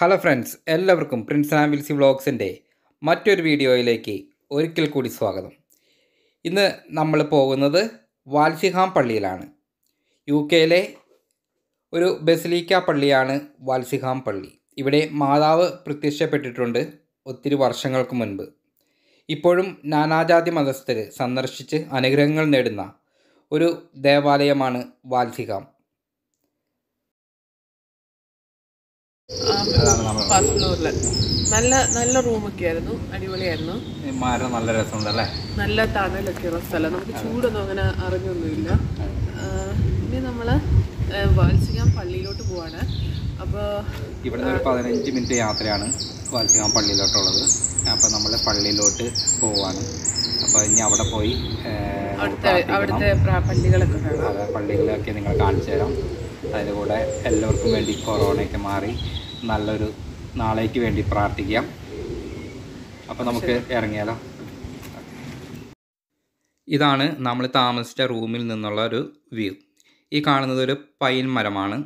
Hello friends എല്ലാവർക്കും Prince ആംബിൽസി വ്ളോഗ്സിന്റെ മറ്റൊരു വീഡിയോയിലേക്ക് ഒരിക്കൽ കൂടി സ്വാഗതം. ഇന്ന് നമ്മൾ പോകുന്നത് വാൽസിഹാം പള്ളിയിലാണ്. യു കെയിലെ ഒരു ബസിലിക്ക പള്ളിയാണ് വാൽസിഹാം പള്ളി. ഇവിടെ മാതാവ് പ്രത്യക്ഷപ്പെട്ടിട്ടുണ്ട് ഒത്തിരി വർഷങ്ങൾക്ക് മുൻപ്. ഇപ്പോഴും നാനാജാതി മതസ്ഥർ സന്ദർശിച്ച് അനുഗ്രഹങ്ങൾ നേടുന്ന ഒരു ദേവാലയമാണ് വാൽസിഹാം. ഫസ്റ്റ് ഫ്ലോറിൽ നല്ല നല്ല റൂമൊക്കെ ആയിരുന്നു. അടിപൊളിയായിരുന്നു. മരം നല്ല രസമുണ്ടല്ലേ? നല്ല തണലൊക്കെയുള്ള സ്ഥലം. നമുക്ക് ചൂടൊന്നും അങ്ങനെ അറിഞ്ഞൊന്നുമില്ല. ഇനി നമ്മൾ വാത്സികാം പള്ളിയിലോട്ട് പോവാണ്. അപ്പോൾ ഇവിടുന്ന് ഒരു പതിനഞ്ച് മിനിറ്റ് യാത്രയാണ് വാൽസികാം പള്ളിയിലോട്ടുള്ളത്. അപ്പോൾ നമ്മൾ പള്ളിയിലോട്ട് പോവാണ്. അപ്പോൾ ഇനി അവിടെ പോയി അവിടുത്തെ അവിടുത്തെ പള്ളികളൊക്കെ പള്ളികളൊക്കെ നിങ്ങൾ കാണിച്ചു തരാം അതിന്റെ കൂടെ എല്ലാവർക്കും വേണ്ടി കൊറോണയൊക്കെ മാറി നല്ലൊരു നാളേക്ക് വേണ്ടി പ്രാർത്ഥിക്കാം. അപ്പോൾ നമുക്ക് ഇറങ്ങിയാലോ? ഇതാണ് നമ്മൾ താമസിച്ച റൂമിൽ നിന്നുള്ള ഒരു വ്യൂ. ഈ കാണുന്നത് ഒരു പൈൻ മരമാണ്.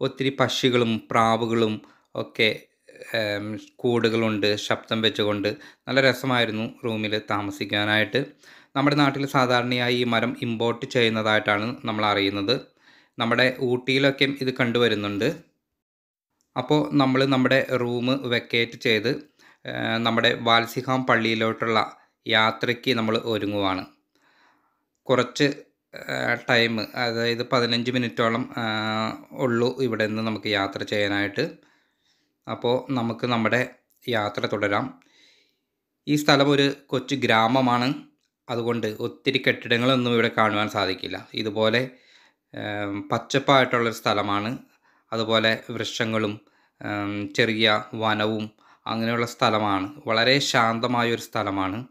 ഒത്തിരി പക്ഷികളും പ്രാവുകളും ഒക്കെ കൂടുകളുണ്ട് ശബ്ദം വെച്ചുകൊണ്ട് നല്ല രസമായിരുന്നു റൂമിൽ താമസിക്കാനായിട്ട്. നമ്മുടെ നാട്ടിൽ സാധാരണയായി ഈ മരം ഇമ്പോർട്ട് ചെയ്യുന്നതായിട്ടാണ് നമ്മൾ അറിയുന്നത്. നമ്മുടെ ഊട്ടിയിലൊക്കെ ഇത് കണ്ടുവരുന്നുണ്ട്. അപ്പോൾ നമ്മൾ നമ്മുടെ റൂം വെക്കേറ്റ് ചെയ്ത് നമ്മുടെ വാൽസിഹാം പള്ളിയിലോട്ടുള്ള യാത്രയ്ക്ക് നമ്മൾ ഒരുങ്ങുവാണ്. കുറച്ച് ടൈം അതായത് പതിനഞ്ച് മിനിറ്റോളം ഉള്ളൂ ഇവിടെ നിന്ന് നമുക്ക് യാത്ര ചെയ്യാനായിട്ട്. അപ്പോൾ നമുക്ക് നമ്മുടെ യാത്ര തുടരാം. ഈ സ്ഥലം ഒരു കൊച്ചു ഗ്രാമമാണ്. അതുകൊണ്ട് ഒത്തിരി കെട്ടിടങ്ങളൊന്നും ഇവിടെ കാണുവാൻ സാധിക്കില്ല. ഇതുപോലെ പച്ചപ്പായിട്ടുള്ളൊരു സ്ഥലമാണ്. അതുപോലെ വൃക്ഷങ്ങളും ചെറിയ വനവും അങ്ങനെയുള്ള സ്ഥലമാണ്. വളരെ ശാന്തമായൊരു സ്ഥലമാണ്.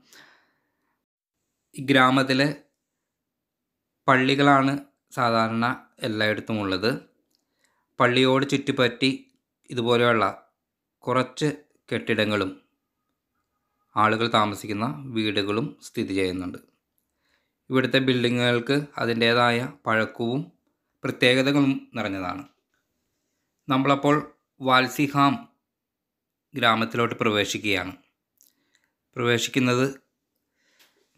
ഈ ഗ്രാമത്തിലെ പള്ളികളാണ് സാധാരണ എല്ലായിടത്തും ഉള്ളത്. പള്ളിയോട് ചുറ്റിപ്പറ്റി ഇതുപോലെയുള്ള കുറച്ച് കെട്ടിടങ്ങളും ആളുകൾ താമസിക്കുന്ന വീടുകളും സ്ഥിതി ചെയ്യുന്നുണ്ട്. ഇവിടുത്തെ ബിൽഡിങ്ങുകൾക്ക് അതിന്റേതായ പഴക്കവും പ്രത്യേകതകളും നിറഞ്ഞതാണ്. നമ്മളപ്പോൾ വാൽസിഹാം ഗ്രാമത്തിലോട്ട് പ്രവേശിക്കുകയാണ്. പ്രവേശിക്കുന്നത്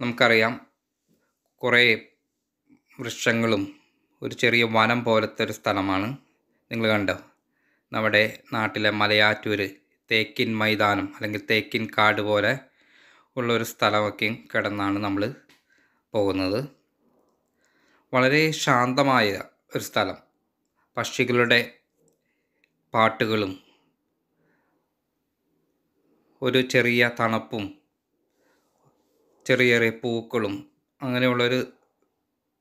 നമുക്കറിയാം കുറേ വൃക്ഷങ്ങളും ഒരു ചെറിയ വനം പോലത്തെ ഒരു സ്ഥലമാണ്. നിങ്ങൾ കണ്ടോ? നമ്മുടെ നാട്ടിലെ മലയാറ്റൂർ തേക്കിൻ മൈതാനം അല്ലെങ്കിൽ തേക്കിൻ കാട് പോലെ ഉള്ളൊരു സ്ഥലമൊക്കെ കിടന്നാണ് നമ്മൾ പോകുന്നത്. വളരെ ശാന്തമായ ഒരു സ്ഥലം. പക്ഷികളുടെ പാട്ടുകളും ഒരു ചെറിയ തണുപ്പും ചെറിയ ചെറിയ പൂക്കളും അങ്ങനെയുള്ളൊരു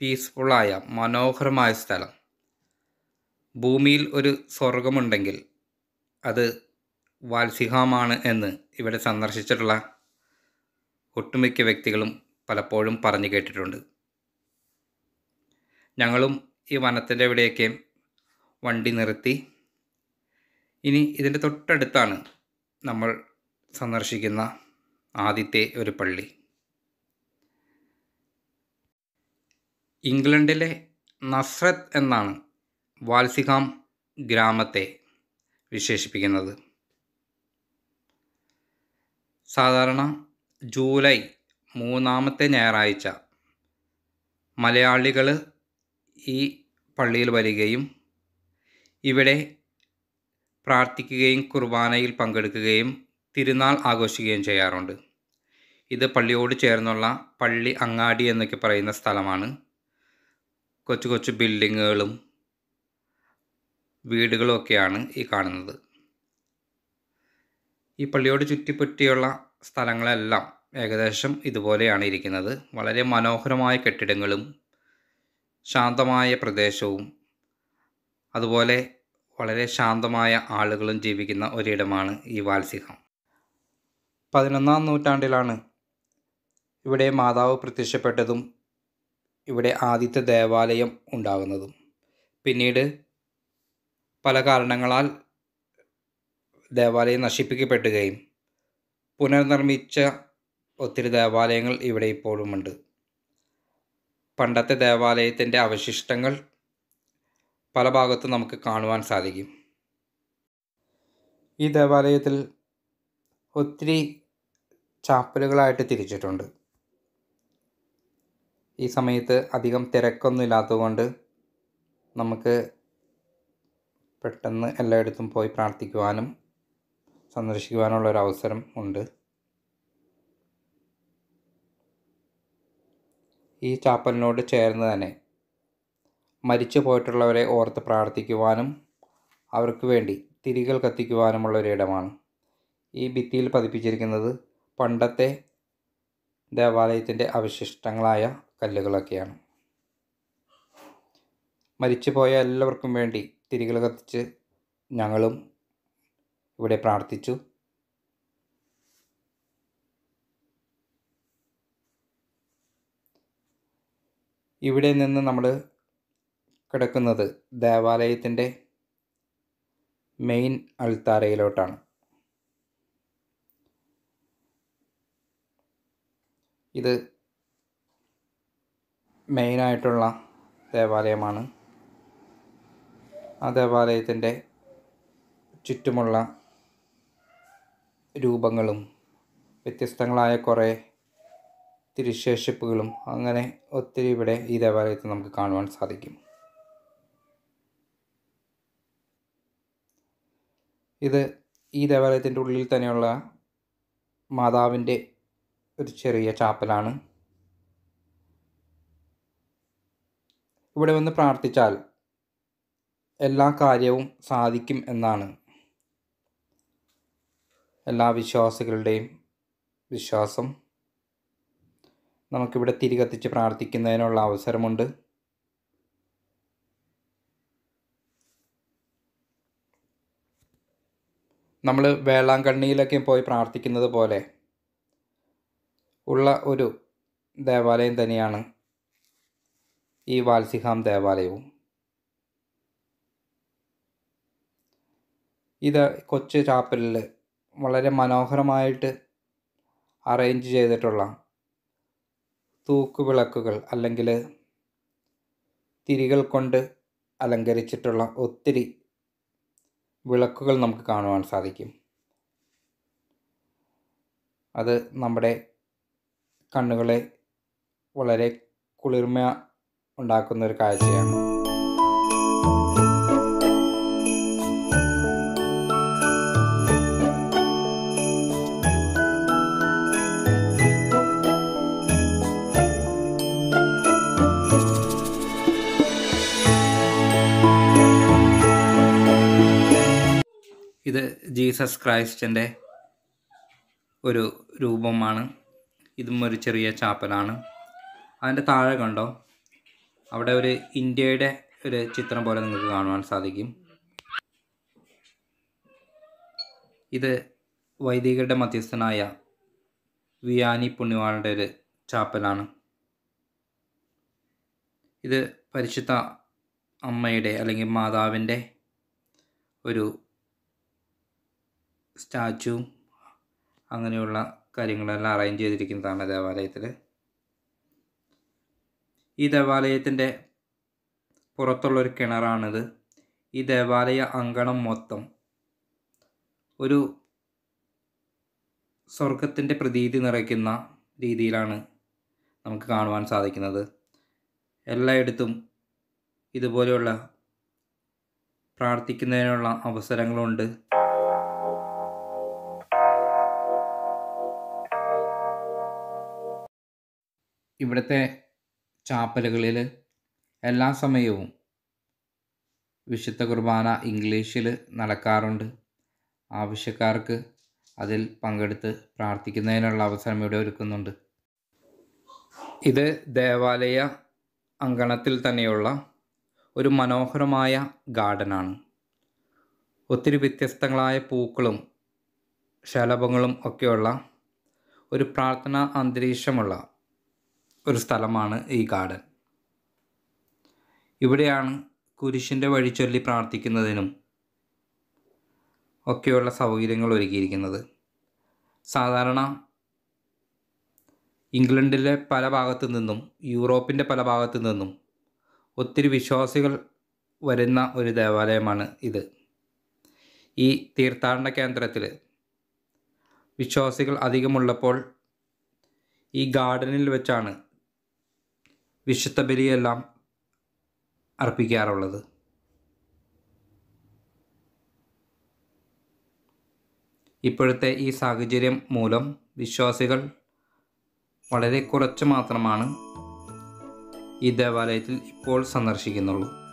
പീസ്ഫുള്ളായ മനോഹരമായ സ്ഥലം. ഭൂമിയിൽ ഒരു സ്വർഗമുണ്ടെങ്കിൽ അത് വാൽസിഹാമാണ് എന്ന് ഇവിടെ സന്ദർശിച്ചിട്ടുള്ള ഒട്ടുമിക്ക വ്യക്തികളും പലപ്പോഴും പറഞ്ഞു കേട്ടിട്ടുണ്ട്. ഞങ്ങളും ഈ വനത്തിന്റെ ഇവിടെയൊക്കെ വണ്ടി നിർത്തി. ഇനി ഇതിന്റെ തൊട്ടടുത്താണ് നമ്മൾ സന്ദർശിക്കുന്ന ആദ്യത്തെ ഒരു പള്ളി. ഇംഗ്ലണ്ടിലെ നസ്രത്ത് എന്നാണ് വാൽസിഹാം ഗ്രാമത്തെ വിശേഷിപ്പിക്കുന്നത്. സാധാരണ ജൂലൈ മൂന്നാമത്തെ ഞായറാഴ്ച മലയാളികൾ ഈ പള്ളിയിൽ വരികയും ഇവിടെ പ്രാർത്ഥിക്കുകയും കുർബാനയിൽ പങ്കെടുക്കുകയും തിരുനാൾ ആഘോഷിക്കുകയും ചെയ്യാറുണ്ട്. ഇത് പള്ളിയോട് ചേർന്നുള്ള പള്ളി അങ്ങാടി എന്നൊക്കെ പറയുന്ന സ്ഥലമാണ്. കൊച്ചു കൊച്ചു ബിൽഡിങ്ങുകളും വീടുകളും ഒക്കെയാണ് ഈ കാണുന്നത്. ഈ പള്ളിയോട് ചുറ്റിപ്പറ്റിയുള്ള സ്ഥലങ്ങളെല്ലാം ഏകദേശം ഇതുപോലെയാണ് ഇരിക്കുന്നത്. വളരെ മനോഹരമായ കെട്ടിടങ്ങളും ശാന്തമായ പ്രദേശവും അതുപോലെ വളരെ ശാന്തമായ ആളുകളും ജീവിക്കുന്ന ഒരിടമാണ് ഈ വാൽസിഹം പതിനൊന്നാം നൂറ്റാണ്ടിലാണ് ഇവിടെ മാതാവ് പ്രത്യക്ഷപ്പെട്ടതും ഇവിടെ ആദ്യത്തെ ദേവാലയം ഉണ്ടാകുന്നതും. പിന്നീട് പല കാരണങ്ങളാൽ ദേവാലയം നശിപ്പിക്കപ്പെടുകയും പുനർനിർമ്മിച്ച ഒത്തിരി ദേവാലയങ്ങൾ ഇവിടെ ഇപ്പോഴുമുണ്ട്. പണ്ടത്തെ ദേവാലയത്തിന്റെ അവശിഷ്ടങ്ങൾ പല ഭാഗത്തും നമുക്ക് കാണുവാൻ സാധിക്കും. ഈ ദേവാലയത്തിൽ ഒത്തിരി ചാപ്പലുകളായിട്ട് തിരിച്ചിട്ടുണ്ട്. ഈ സമയത്ത് അധികം തിരക്കൊന്നും ഇല്ലാത്തതുകൊണ്ട് നമുക്ക് പെട്ടെന്ന് എല്ലായിടത്തും പോയി പ്രാർത്ഥിക്കുവാനും സന്ദർശിക്കുവാനുള്ള ഒരു അവസരം ഉണ്ട്. ഈ ചാപ്പലിനോട് ചേർന്ന് തന്നെ മരിച്ചു പോയിട്ടുള്ളവരെ ഓർത്ത് പ്രാർത്ഥിക്കുവാനും അവർക്ക് വേണ്ടി തിരികൾ കത്തിക്കുവാനുമുള്ള ഒരിടമാണ്. ഈ ഭിത്തിയിൽ പതിപ്പിച്ചിരിക്കുന്നത് പണ്ടത്തെ ദേവാലയത്തിന്റെ അവശിഷ്ടങ്ങളായ കല്ലുകളൊക്കെയാണ്. മരിച്ചുപോയ എല്ലാവർക്കും വേണ്ടി തിരികൾ കത്തിച്ച് ഞങ്ങളും ഇവിടെ പ്രാർത്ഥിച്ചു. ഇവിടെ നിന്ന് നമ്മൾ കിടക്കുന്നത് ദേവാലയത്തിന്റെ മെയിൻ അൾത്താരയിലോട്ടാണ്. ഇത് മെയിനായിട്ടുള്ള ദേവാലയമാണ്. ആ ദേവാലയത്തിന്റെ ചുറ്റുമുള്ള രൂപങ്ങളും വ്യത്യസ്തങ്ങളായ കുറേ തിരുശേഷിപ്പുകളും അങ്ങനെ ഒത്തിരി ഇവിടെ ഈ ദേവാലയത്തിൽ നമുക്ക് കാണുവാൻ സാധിക്കും. ഇത് ഈ ദേവാലയത്തിന്റെ ഉള്ളിൽ തന്നെയുള്ള മാതാവിന്റെ ഒരു ചെറിയ ചാപ്പലാണ്. ഇവിടെ വന്ന് പ്രാർത്ഥിച്ചാൽ എല്ലാ കാര്യവും സാധിക്കും എന്നാണ്. എല്ലാ വിശ്വാസികളുടെയും വിശ്വാസം. നമുക്കിവിടെ തിരി കത്തിച്ച് പ്രാർത്ഥിക്കുന്നതിനുള്ള അവസരമുണ്ട്. നമ്മൾ വേളാങ്കണ്ണിയിലൊക്കെ പോയി പ്രാർത്ഥിക്കുന്നത് പോലെ ഉള്ള ഒരു ദേവാലയം തന്നെയാണ് ഈ വാത്സിഹാം ദേവാലയവും. ഇത് കൊച്ചു ചാപ്പലിൽ വളരെ മനോഹരമായിട്ട് അറേഞ്ച് ചെയ്തിട്ടുള്ള തൂക്കുവിളക്കുകൾ അല്ലെങ്കിൽ തിരികൾ കൊണ്ട് അലങ്കരിച്ചിട്ടുള്ള ഒത്തിരി വിളക്കുകൾ നമുക്ക് കാണുവാൻ സാധിക്കും. അത് നമ്മുടെ കണ്ണുകളെ വളരെ കുളിർമ ഉണ്ടാക്കുന്ന ഒരു കാഴ്ചയാണ്. ജീസസ് ക്രൈസ്റ്റിന്റെ ഒരു രൂപമാണ്. ഇതും ഒരു ചെറിയ ചാപ്പലാണ്. അതിന്റെ താഴെ കണ്ടോ? അവിടെ ഒരു ഇന്ത്യയുടെ ഒരു ചിത്രം പോലെ നിങ്ങൾക്ക് കാണുവാൻ സാധിക്കും. ഇത് വൈദികരുടെ മധ്യസ്ഥനായ വിയാനി പുണ്യവാളുടെ ഒരു ചാപ്പലാണ്. ഇത് പരിശുദ്ധ അമ്മയുടെ അല്ലെങ്കിൽ മാതാവിന്റെ ഒരു സ്റ്റാച്ചു അങ്ങനെയുള്ള കാര്യങ്ങളെല്ലാം അറേഞ്ച് ചെയ്തിരിക്കുന്നതാണ് ദേവാലയത്തിൽ ഈ ദേവാലയത്തിന്റെ പുറത്തുള്ളൊരു കിണറാണിത്. ഈ ദേവാലയ അങ്കണം മൊത്തം ഒരു സ്വർഗത്തിന്റെ പ്രതീതി നിറയ്ക്കുന്ന രീതിയിലാണ് നമുക്ക് കാണുവാൻ സാധിക്കുന്നത്. എല്ലായിടത്തും ഇതുപോലെയുള്ള പ്രാർത്ഥിക്കുന്നതിനുള്ള അവസരങ്ങളുണ്ട്. ഇവിടുത്തെ ചാപ്പലുകളിൽ എല്ലാ സമയവും വിശുദ്ധ കുർബാന ഇംഗ്ലീഷിൽ നടക്കാറുണ്ട്. ആവശ്യക്കാർക്ക് അതിൽ പങ്കെടുത്ത് പ്രാർത്ഥിക്കുന്നതിനുള്ള അവസരം ഇവിടെ ഒരുക്കുന്നുണ്ട്. ഇത് ദേവാലയ അങ്കണത്തിൽ തന്നെയുള്ള ഒരു മനോഹരമായ ഗാർഡനാണ്. ഒത്തിരി വ്യത്യസ്തങ്ങളായ പൂക്കളും ശലഭങ്ങളും ഒക്കെയുള്ള ഒരു പ്രാർത്ഥനാ അന്തരീക്ഷമുള്ള ഒരു സ്ഥലമാണ് ഈ ഗാർഡൻ. ഇവിടെയാണ് കുരിശിന്റെ വഴി ചൊല്ലി പ്രാർത്ഥിക്കുന്നതിനും ഒക്കെയുള്ള സൗകര്യങ്ങൾ ഒരുക്കിയിരിക്കുന്നത്. സാധാരണ ഇംഗ്ലണ്ടിലെ പല ഭാഗത്തു നിന്നും യൂറോപ്പിന്റെ പല ഭാഗത്തു നിന്നും ഒത്തിരി വിശ്വാസികൾ വരുന്ന ഒരു ദേവാലയമാണ് ഇത്. ഈ തീർത്ഥാടന കേന്ദ്രത്തിൽ വിശ്വാസികൾ അധികമുള്ളപ്പോൾ ഈ ഗാർഡനിൽ വെച്ചാണ് വിശുദ്ധ ബലിയെല്ലാം അർപ്പിക്കാറുള്ളത്. ഇപ്പോഴത്തെ ഈ സാഹചര്യം മൂലം വിശ്വാസികൾ വളരെ കുറച്ച് മാത്രമാണ് ഈ ദേവാലയത്തിൽ ഇപ്പോൾ സന്ദർശിക്കുന്നുള്ളൂ.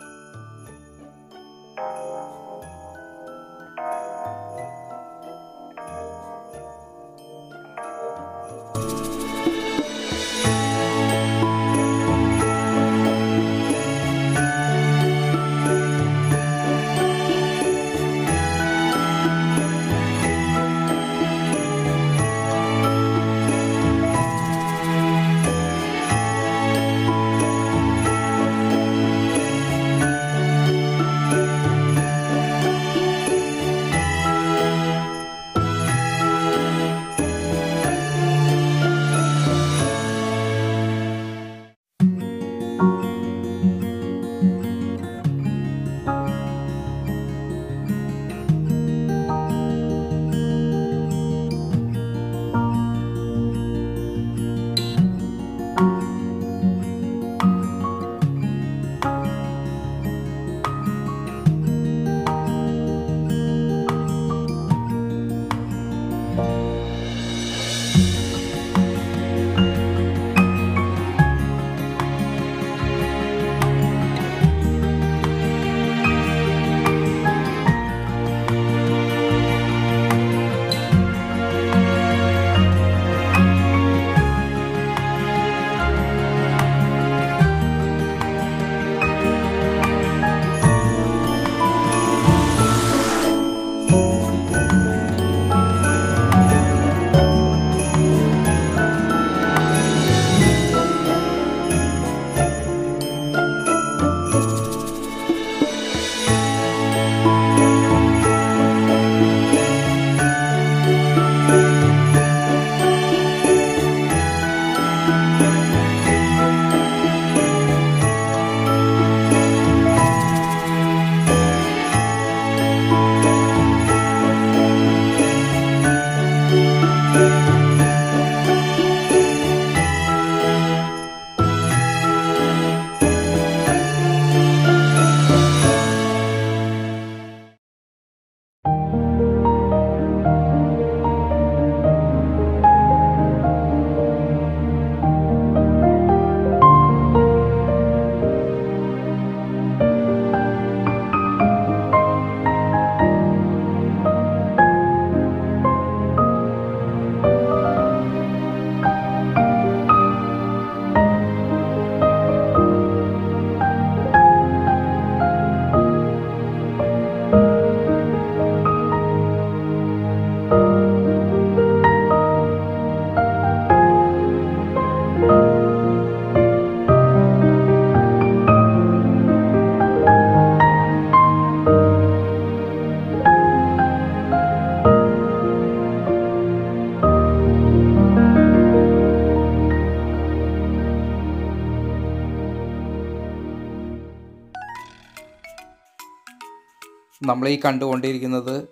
നമ്മൾ ഈ കണ്ടുകൊണ്ടിരിക്കുന്നത്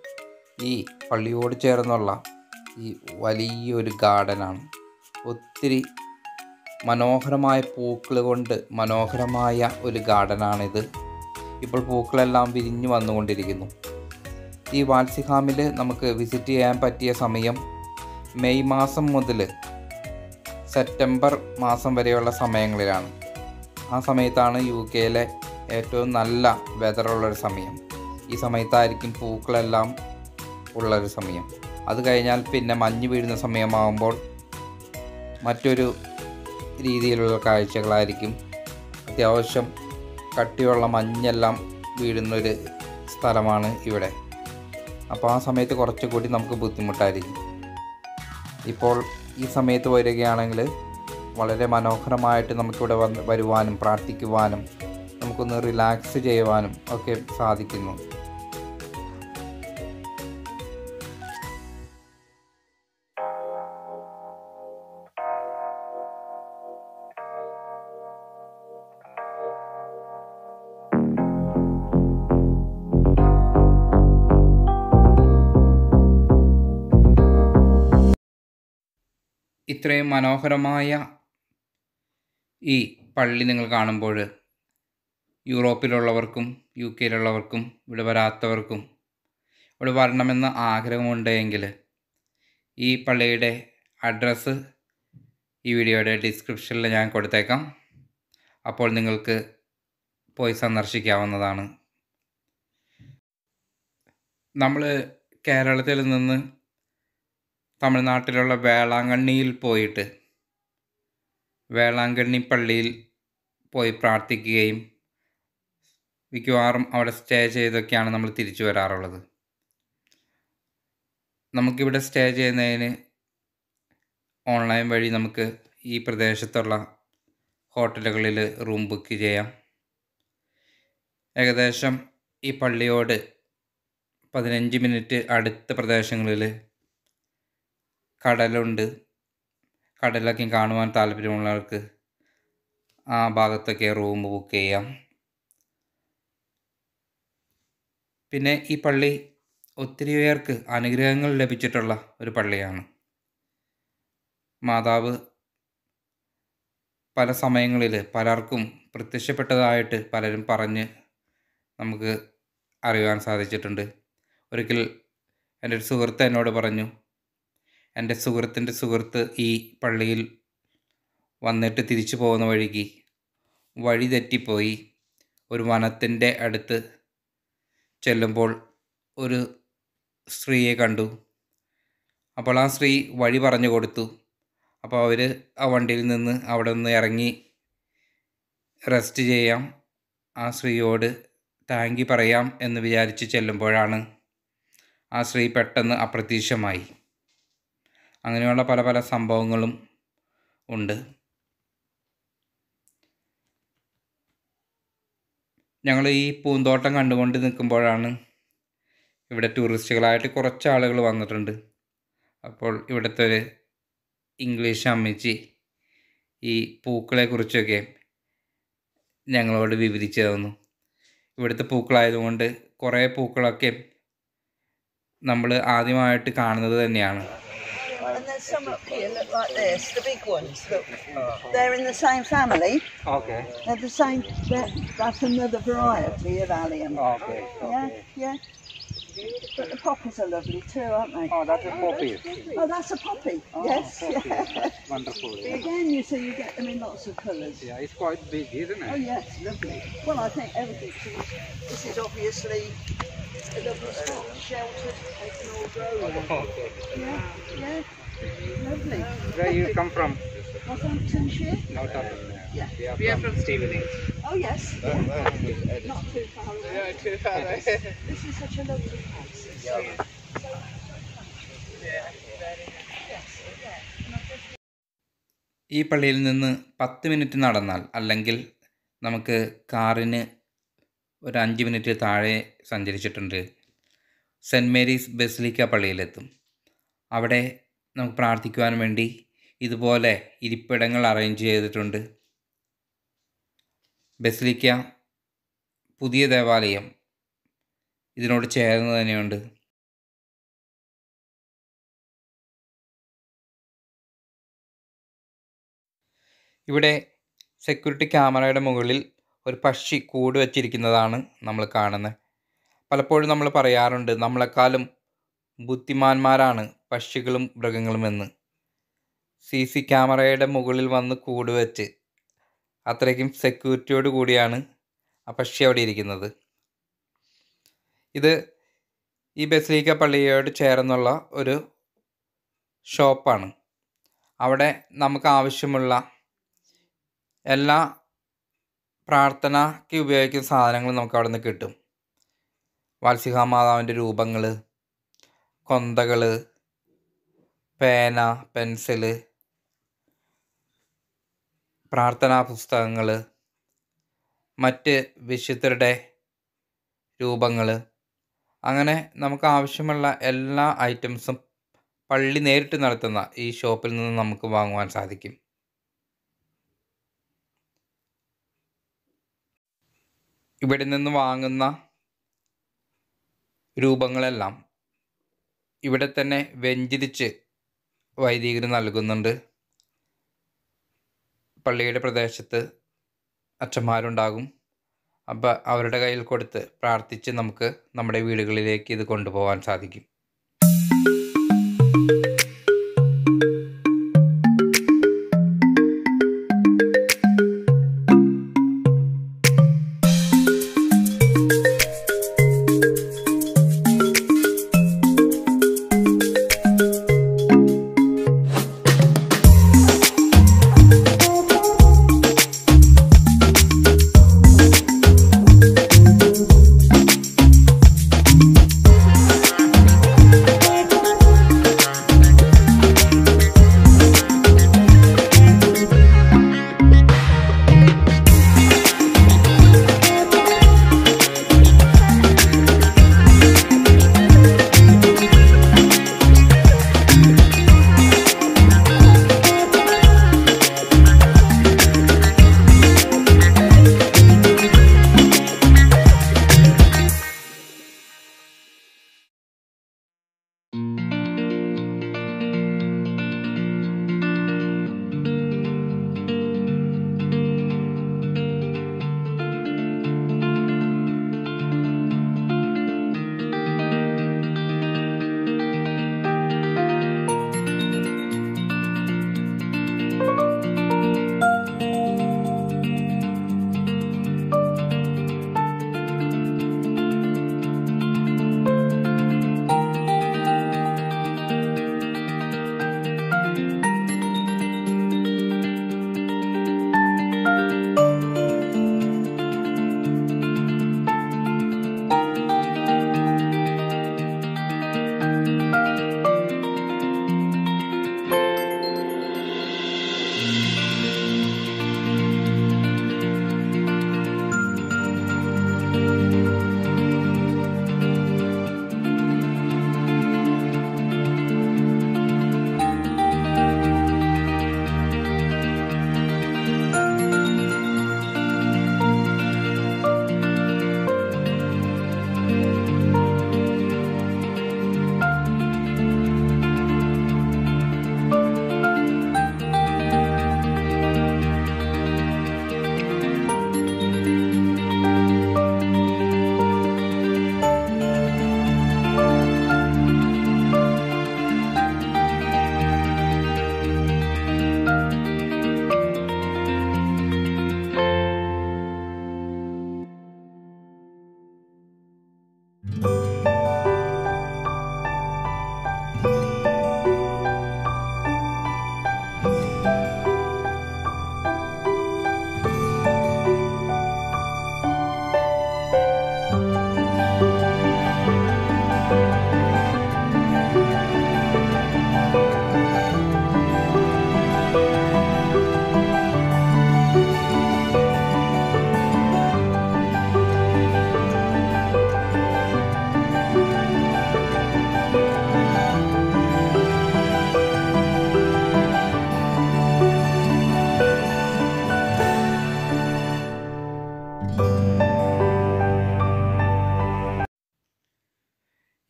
ഈ പള്ളിയോട് ചേർന്നുള്ള ഈ വലിയൊരു ഗാർഡനാണ്. ഒത്തിരി മനോഹരമായ പൂക്കൾ കൊണ്ട് മനോഹരമായ ഒരു ഗാർഡനാണിത്. ഇപ്പോൾ പൂക്കളെല്ലാം വിരിഞ്ഞു വന്നുകൊണ്ടിരിക്കുന്നു. ഈ വാത്സിഹാമിൽ നമുക്ക് വിസിറ്റ് ചെയ്യാൻ പറ്റിയ സമയം മെയ് മാസം മുതൽ സെപ്റ്റംബർ മാസം വരെയുള്ള സമയങ്ങളിലാണ്. ആ സമയത്താണ് യു കെയിലെ ഏറ്റവും നല്ല വെതറുള്ളൊരു സമയം. ഈ സമയത്തായിരിക്കും പൂക്കളെല്ലാം ഉള്ളൊരു സമയം. അത് കഴിഞ്ഞാൽ പിന്നെ മഞ്ഞ് വീഴുന്ന സമയമാകുമ്പോൾ മറ്റൊരു രീതിയിലുള്ള കാഴ്ചകളായിരിക്കും. അത്യാവശ്യം കട്ടിയുള്ള മഞ്ഞെല്ലാം വീഴുന്നൊരു സ്ഥലമാണ് ഇവിടെ. അപ്പോൾ ആ സമയത്ത് കുറച്ചുകൂടി നമുക്ക് ബുദ്ധിമുട്ടായിരിക്കും. ഇപ്പോൾ ഈ സമയത്ത് വരികയാണെങ്കിൽ വളരെ മനോഹരമായിട്ട് നമുക്കിവിടെ വന്ന് വരുവാനും പ്രാർത്ഥിക്കുവാനും നമുക്കൊന്ന് റിലാക്സ് ചെയ്യുവാനും ഒക്കെ സാധിക്കുന്നു. ഇത്രയും മനോഹരമായ ഈ പള്ളി നിങ്ങൾ കാണുമ്പോൾ യൂറോപ്പിലുള്ളവർക്കും യു കെയിലുള്ളവർക്കും ഇവിടെ വരാത്തവർക്കും ഇവിടെ വരണമെന്ന ആഗ്രഹമുണ്ടെങ്കിൽ ഈ പള്ളിയുടെ അഡ്രസ്സ് ഈ വീഡിയോയുടെ ഡിസ്ക്രിപ്ഷനിൽ ഞാൻ കൊടുത്തേക്കാം. അപ്പോൾ നിങ്ങൾക്ക് പോയി സന്ദർശിക്കാവുന്നതാണ്. നമ്മൾ കേരളത്തിൽ നിന്ന് തമിഴ്നാട്ടിലുള്ള വേളാങ്കണ്ണിയിൽ പോയിട്ട് വേളാങ്കണ്ണി പള്ളിയിൽ പോയി പ്രാർത്ഥിക്കുകയും മിക്കവാറും അവിടെ സ്റ്റേ ചെയ്തൊക്കെയാണ് നമ്മൾ തിരിച്ചു വരാറുള്ളത്. നമുക്കിവിടെ സ്റ്റേ ചെയ്യുന്നതിന് ഓൺലൈൻ വഴി നമുക്ക് ഈ പ്രദേശത്തുള്ള ഹോട്ടലുകളിൽ റൂം ബുക്ക് ചെയ്യാം. ഏകദേശം ഈ പള്ളിയോട് പതിനഞ്ച് മിനിറ്റ് അടുത്ത പ്രദേശങ്ങളിൽ കടലുണ്ട്. കടലൊക്കെ കാണുവാൻ താല്പര്യമുള്ളവർക്ക് ആ ഭാഗത്തൊക്കെ റൂം ബുക്ക് ചെയ്യാം. പിന്നെ ഈ പള്ളി ഒത്തിരി പേർക്ക് അനുഗ്രഹങ്ങൾ ലഭിച്ചിട്ടുള്ള ഒരു പള്ളിയാണ്. മാതാവ് പല സമയങ്ങളിൽ പലർക്കും പ്രത്യക്ഷപ്പെട്ടതായിട്ട് പലരും പറഞ്ഞ് നമുക്ക് അറിയുവാൻ സാധിച്ചിട്ടുണ്ട്. ഒരിക്കൽ എന്റെ ഒരു സുഹൃത്ത് എന്നോട് പറഞ്ഞു എന്റെ സുഹൃത്തിന്റെ സുഹൃത്ത് ഈ പള്ളിയിൽ വന്നിട്ട് തിരിച്ചു പോകുന്ന വഴിക്ക് വഴി തെറ്റിപ്പോയി. ഒരു വനത്തിന്റെ അടുത്ത് ചെല്ലുമ്പോൾ ഒരു സ്ത്രീയെ കണ്ടു. അപ്പോൾ ആ സ്ത്രീ വഴി പറഞ്ഞു കൊടുത്തു. അപ്പോൾ അവർ ആ വണ്ടിയിൽ നിന്ന് അവിടെ നിന്ന് ഇറങ്ങി റെസ്റ്റ് ചെയ്യാം. ആ സ്ത്രീയോട് താങ്കി പറയാം എന്ന് വിചാരിച്ച് ചെല്ലുമ്പോഴാണ് ആ സ്ത്രീ പെട്ടെന്ന് അപ്രത്യക്ഷമായി അങ്ങനെയുള്ള പല പല സംഭവങ്ങളും ഉണ്ട്. ഞങ്ങൾ ഈ പൂന്തോട്ടം കണ്ടുകൊണ്ട് നിൽക്കുമ്പോഴാണ് ഇവിടെ ടൂറിസ്റ്റുകളായിട്ട് കുറച്ച് ആളുകൾ വന്നിട്ടുണ്ട്. അപ്പോൾ ഇവിടുത്തെ ഒരു ഇംഗ്ലീഷ് അമ്മച്ചി ഈ പൂക്കളെക്കുറിച്ചൊക്കെ ഞങ്ങളോട് വിവരിച്ചു തന്നു. ഇവിടുത്തെ പൂക്കളായതുകൊണ്ട് കുറേ പൂക്കളൊക്കെ നമ്മൾ ആദ്യമായിട്ട് കാണുന്നത് തന്നെയാണ്. there's some up here look like this, the big ones. Look, they're in the same family. Okay. They're the same. They're, that's another variety of allium. Oh, okay. Yeah, okay. yeah. But the poppies are lovely too, aren't they? Oh, that's a poppy. Oh, that's oh, a poppy. Oh, yes. Poppy. Wonderful. Yeah. Again, you see, you get them in lots of colours. Yeah, it's quite big, isn't it? Oh yes, lovely. Well, I think everything. This is obviously a lovely spot, sheltered. taken all grow. Oh, okay. Yeah, yeah. Lovely. Where you come from? Northamptonshire. Up. Yeah. We are from Stevenage. Oh yes. Yeah. Not too far away. No, too far away. This is such a lovely place. Yeah. so, so ഈ പള്ളിയിൽ നിന്ന് പത്ത് minute നടന്നാൽ അല്ലെങ്കിൽ നമുക്ക് കാറിന് ഒരു അഞ്ച് മിനിറ്റ് താഴെ സഞ്ചരിച്ചിട്ടുണ്ട് സെന്റ് മേരീസ് ബെസിലിക്ക പള്ളിയിലെത്തും അവിടെ നമുക്ക് പ്രാർത്ഥിക്കുവാൻ വേണ്ടി ഇതുപോലെ ഇരിപ്പിടങ്ങൾ അറേഞ്ച് ചെയ്തിട്ടുണ്ട്. ബസിലിക്ക പുതിയ ദേവാലയം ഇതിനോട് ചേർന്ന് തന്നെയുണ്ട്. ഇവിടെ സെക്യൂരിറ്റി ക്യാമറയുടെ മുകളിൽ ഒരു പക്ഷി കൂട് വച്ചിരിക്കുന്നതാണ് നമ്മൾ കാണുന്നത്. പലപ്പോഴും നമ്മൾ പറയാറുണ്ട് നമ്മളെക്കാളും ബുദ്ധിമാന്മാരാണ് പക്ഷികളും മൃഗങ്ങളുമെന്ന് സി സി ക്യാമറയുടെ മുകളിൽ വന്ന് കൂടുവച്ച് അത്രയ്ക്കും സെക്യൂരിറ്റിയോട് കൂടിയാണ് ആ പക്ഷി അവിടെ ഇരിക്കുന്നത്. ഇത് ഈ ബസിലിക്ക പള്ളിയോട് ചേർന്നുള്ള ഒരു ഷോപ്പാണ്. അവിടെ നമുക്ക് ആവശ്യമുള്ള എല്ലാ പ്രാർത്ഥനയ്ക്ക് ഉപയോഗിക്കുന്ന സാധനങ്ങൾ നമുക്ക് അവിടെ നിന്ന് കിട്ടും. വാത്സിക മാതാവിന്റെ രൂപങ്ങൾ കൊന്തകൾ പേന പെൻസിൽ പ്രാർത്ഥനാ പുസ്തകങ്ങൾ മറ്റ് വിശുദ്ധരുടെ രൂപങ്ങൾ അങ്ങനെ നമുക്ക് ആവശ്യമുള്ള എല്ലാ ഐറ്റംസും പള്ളി നേരിട്ട് നടത്തുന്ന ഈ ഷോപ്പിൽ നിന്ന് നമുക്ക് വാങ്ങുവാൻ സാധിക്കും. ഇവിടെ നിന്ന് വാങ്ങുന്ന രൂപങ്ങളെല്ലാം ഇവിടെ തന്നെ വ്യഞ്ചരിച്ച് വൈദികർ നൽകുന്നുണ്ട്. പള്ളിയുടെ പ്രദേശത്ത് അച്ഛന്മാരുണ്ടാകും. അപ്പോൾ അവരുടെ കയ്യിൽ കൊടുത്ത് പ്രാർത്ഥിച്ച് നമുക്ക് നമ്മുടെ വീടുകളിലേക്ക് ഇത് കൊണ്ടുപോകാൻ സാധിക്കും.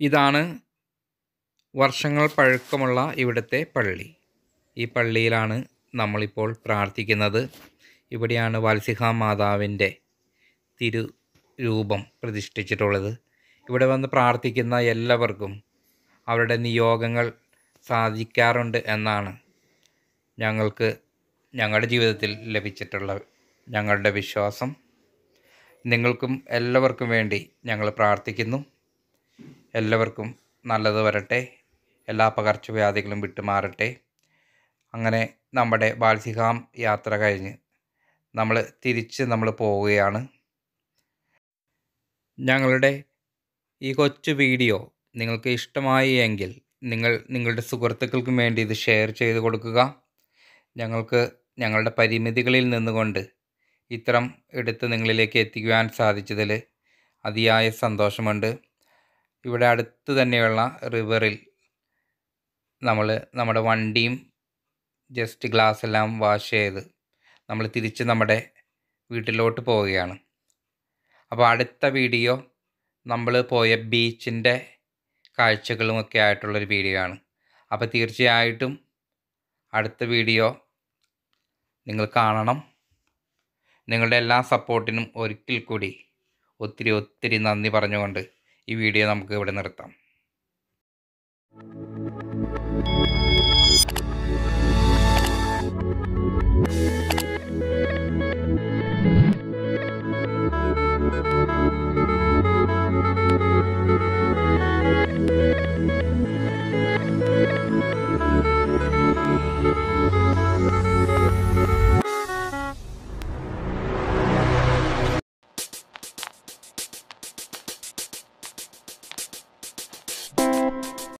ഇതാണ് വർഷങ്ങൾ പഴക്കമുള്ള ഇവിടുത്തെ പള്ളി. ഈ പള്ളിയിലാണ് നമ്മളിപ്പോൾ പ്രാർത്ഥിക്കുന്നത്. ഇവിടെയാണ് വാത്സിഹ മാതാവിന്റെ തിരു രൂപം പ്രതിഷ്ഠിച്ചിട്ടുള്ളത്. ഇവിടെ വന്ന് പ്രാർത്ഥിക്കുന്ന എല്ലാവർക്കും അവരുടെ നിയോഗങ്ങൾ സാധിക്കാറുണ്ട് എന്നാണ് ഞങ്ങൾക്ക് ഞങ്ങളുടെ ജീവിതത്തിൽ ലഭിച്ചിട്ടുള്ള ഞങ്ങളുടെ വിശ്വാസം. നിങ്ങൾക്കും എല്ലാവർക്കും വേണ്ടി ഞങ്ങൾ പ്രാർത്ഥിക്കുന്നു. എല്ലാവർക്കും നല്ലത് വരട്ടെ. എല്ലാ പകർച്ചവ്യാധികളും വിട്ടുമാറട്ടെ. അങ്ങനെ നമ്മുടെ ബാൽസിഹാം യാത്ര കഴിഞ്ഞ് നമ്മൾ തിരിച്ച് നമ്മൾ പോവുകയാണ്. ഞങ്ങളുടെ ഈ കൊച്ചു വീഡിയോ നിങ്ങൾക്ക് ഇഷ്ടമായി എങ്കിൽ നിങ്ങൾ നിങ്ങളുടെ സുഹൃത്തുക്കൾക്കും വേണ്ടി ഇത് ഷെയർ ചെയ്ത് കൊടുക്കുക. ഞങ്ങൾക്ക് ഞങ്ങളുടെ പരിമിതികളിൽ നിന്നുകൊണ്ട് ഇത്തരം എടുത്ത് നിങ്ങളിലേക്ക് എത്തിക്കുവാൻ സാധിച്ചതിൽ അതിയായ സന്തോഷമുണ്ട്. ഇവിടെ അടുത്ത് തന്നെയുള്ള റിവറിൽ നമ്മൾ നമ്മുടെ വണ്ടിയും ജസ്റ്റ് ഗ്ലാസ് എല്ലാം വാഷ് ചെയ്ത് നമ്മൾ തിരിച്ച് നമ്മുടെ വീട്ടിലോട്ട് പോവുകയാണ്. അപ്പോൾ അടുത്ത വീഡിയോ നമ്മൾ പോയ ബീച്ചിന്റെ കാഴ്ചകളുമൊക്കെ ആയിട്ടുള്ളൊരു വീഡിയോ ആണ്. അപ്പോൾ തീർച്ചയായിട്ടും അടുത്ത വീഡിയോ നിങ്ങൾ കാണണം. നിങ്ങളുടെ എല്ലാ സപ്പോർട്ടിനും ഒരിക്കൽ കൂടി ഒത്തിരി ഒത്തിരി നന്ദി പറഞ്ഞുകൊണ്ട് ഈ വീഡിയോ നമുക്ക് ഇവിടെ നിർത്താം.